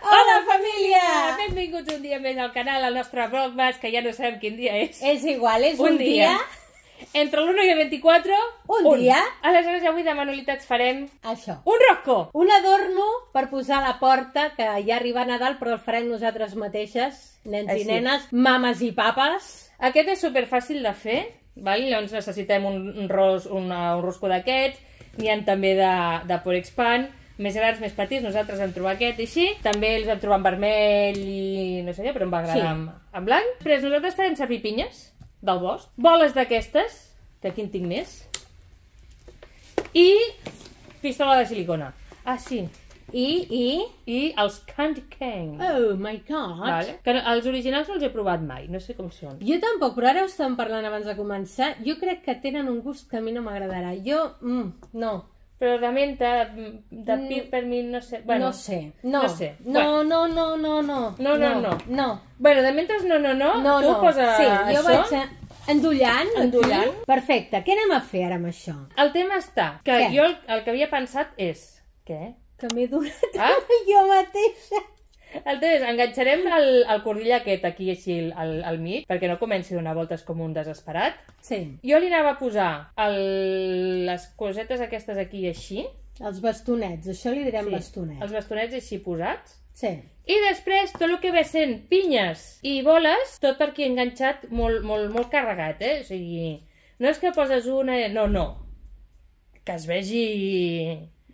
Hola, família! Benvinguts un dia més al canal, al nostre Vlogmas, que ja no sabem quin dia és. És igual, és un, dia... Entre l'1 i el 24... Un dia. Aleshores, avui de manualitats farem Això. un rosco. Un adorno per posar a la porta, que ja arriba Nadal, però el farem nosaltres mateixes, nens Així. i nenes, mames i papes. Aquest és superfàcil de fer, val? llavors necessitem un, un, ros, una, un rosco d'aquests, n'hi ha també de, de Porex Pan, més grans, més petits, nosaltres en trobem aquest i així. També els vam trobar en vermell i no sé què, però em va agradar Sí. en, en blanc. Després nosaltres farem servir pinyes del bosc, boles d'aquestes, que aquí en tinc més, i pistola de silicona. Ah, sí. I, i... I els candy cane. Oh my god. Vale. Que no- els originals no els he provat mai, no sé com són. Jo tampoc, però ara ho estàvem parlant abans de començar. Jo crec que tenen un gust que a mi no m'agradarà. Jo, mm, no, Però de menta, de, de Mm, peppermint, no sé. Bueno, no sé. No, no sé. No, no, no, no, no. No, no, no. No, Bueno, de mentre no, no, no, no, tu no. posa sí, això. jo vaig a... endollant. aquí. Endollant. Perfecte. Què anem a fer ara amb això? El tema està, que Què? jo el, el que havia pensat és... Què? Que m'he donat Ah? jo mateixa. El és, enganxarem el, el cordill aquest aquí així al, al, al mig, perquè no comenci a donar voltes com un desesperat. Sí, Jo li anava a posar el, les cosetes aquestes aquí així. els bastonets. Això li direm bastonets. Els bastonets així posats. Sí. I després tot el que ve sent pinyes i boles, tot per aquí enganxat molt, molt, molt carregat, eh? O sigui, no és que poses una... No, no. Que es vegi...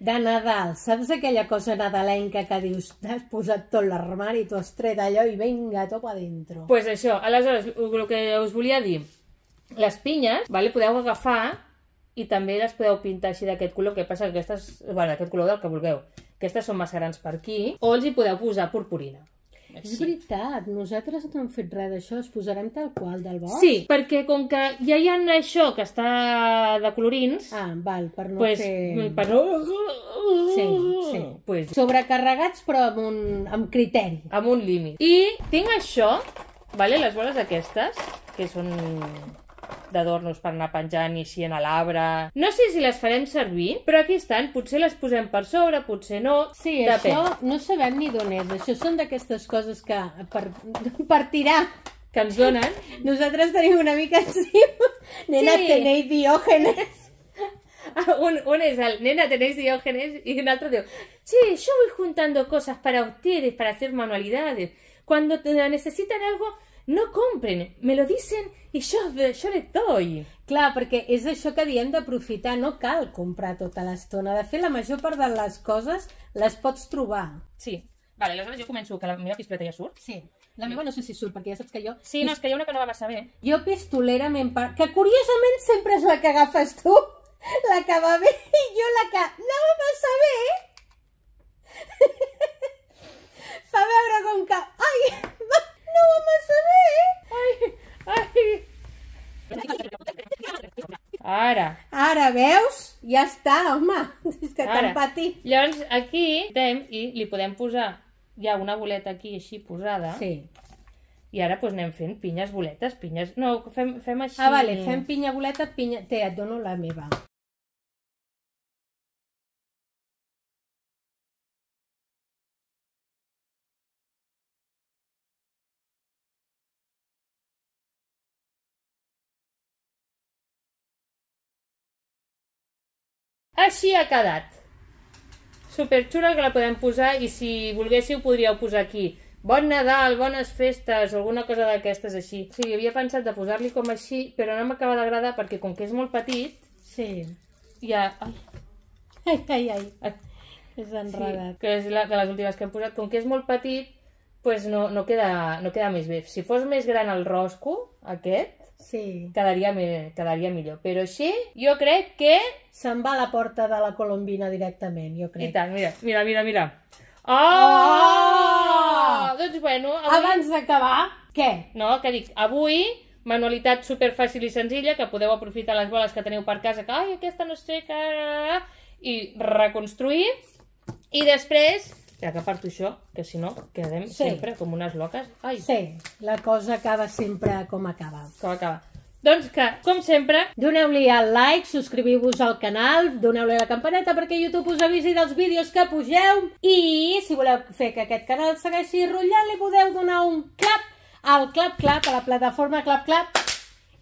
De Nadal, saps aquella cosa nadalenca que dius t'has posat tot l'armari, t'ho has tret allò i vinga, topa dentro. pues això, aleshores, el que us volia dir, les pinyes, vale, podeu agafar i també les podeu pintar així d'aquest color, que passa que aquestes, bueno, d'aquest color del que vulgueu. Aquestes són massa grans per aquí, o els hi podeu posar purpurina. És veritat, nosaltres no hem fet res d'això, es posarem tal qual del bosc? Sí, perquè com que ja hi ha això que està de colorins, Ah, val, per no pues, fer... per no... Sí, sí. Pues, Sobrecarregats però amb, un, amb criteri. amb un límit. I tinc això, vale? les boles aquestes, que són d'adornos per anar penjant i així en l'arbre. No sé si les farem servir, però aquí estan. Potser les posem per sobre, potser no. Sí, Depèn. això no sabem ni d'on és. Això són d'aquestes coses que per, per tirar Que ens donen. Nosaltres tenim una mica així. Nena, Sí. tenéis diògenes. Un, un es el nena, tenéis diógenes y un otro digo, sí, yo voy juntando cosas para ustedes, para hacer manualidades. Cuando necesitan algo, no compren, me lo dicen y yo, yo les doy. Clar, perquè és això que diem d'aprofitar. No cal comprar tota l'estona. De fet, la major part de les coses les pots trobar. Sí. Vale, aleshores jo començo, que la meva pistoleta ja surt. Sí. La meva no sé si surt, perquè ja saps que jo... Sí, no, és que hi ha una que no va massa bé. Jo pistolerament... Pa... Que curiosament sempre és la que agafes tu. La que va bé i jo la que no va massa bé. Fa veure com que... Ai, va, no va massa bé. Ai, ai. Ara. Ara, veus? Ja està, home. És que tan patit. Llavors, aquí tem i li podem posar ja una boleta aquí així posada. Sí. I ara doncs, anem fent pinyes, boletes, pinyes... No, fem, fem així... Ah, vale, fem pinya boleta, pinya... Té, et dono la meva. Així ha quedat. Superxula que la podem posar i si volguéssiu podríeu posar aquí Bon Nadal, bones festes alguna cosa d'aquestes així. O sigui, havia pensat de posar-li com així, però no m'acaba d'agradar perquè com que és molt petit, Sí. ja... Ai, Ai, ai, ai. ai, És sí, enredat. que és la, de les últimes que hem posat, com que és molt petit, pues no, no, queda, no queda més bé. Si fos més gran el rosco, aquest, Sí. quedaria, me, quedaria millor. Però així, jo crec que... Se'n va a la porta de la Colombina directament, jo I crec. tant, mira, mira, mira, mira. Oh! Oh! Doncs bueno, avui... Abans d'acabar, què? No, que dic, avui, manualitat super fàcil i senzilla, que podeu aprofitar les boles que teniu per casa, que, ai, aquesta no sé, que... i reconstruir, i després, ja que parto això, que si no, quedem Sí. sempre com unes loques. Ai, Sí, la cosa acaba sempre com acaba. com acaba. Doncs que, com sempre, Doneu-li al like, subscriviu-vos al canal, doneu-li a la campaneta perquè YouTube us avisi dels vídeos que pugeu i si voleu fer que aquest canal segueixi rotllant li podeu donar un clap al clap clap, a la plataforma clap clap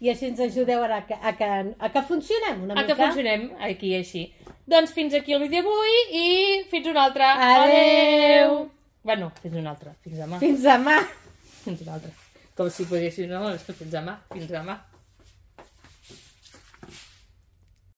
i així ens ajudeu a que, a que, a que funcionem una a que mica. funcionem aquí així. Doncs fins aquí el vídeo d'avui i fins un altre. Adeu. Bueno, fins un altre. Fins demà. Fins demà. Fins un altre. Com si poguessis, no? Fins demà. Fins demà.